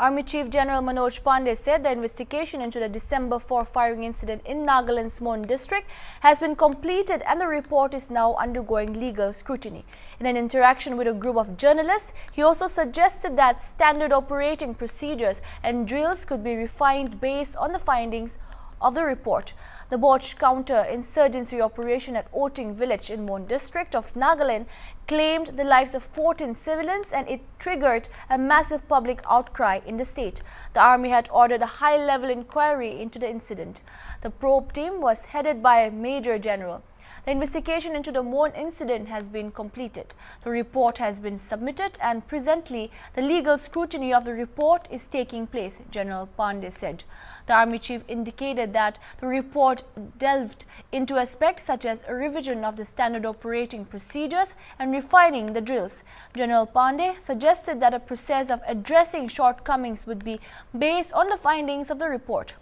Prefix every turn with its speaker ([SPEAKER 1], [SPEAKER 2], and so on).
[SPEAKER 1] Army Chief General Manoj Pandey said the investigation into the December 4 firing incident in Nagaland's Mon district has been completed and the report is now undergoing legal scrutiny. In an interaction with a group of journalists, he also suggested that standard operating procedures and drills could be refined based on the findings of the report. The botched counter-insurgency operation at Oting village in Mon district of Nagaland claimed the lives of 14 civilians and it triggered a massive public outcry in the state. The army had ordered a high-level inquiry into the incident. The probe team was headed by a major general. The investigation into the Mon incident has been completed. The report has been submitted and presently the legal scrutiny of the report is taking place, General Pandey said. The Army Chief indicated that the report delved into aspects such as a revision of the standard operating procedures and refining the drills. General Pandey suggested that a process of addressing shortcomings would be based on the findings of the report.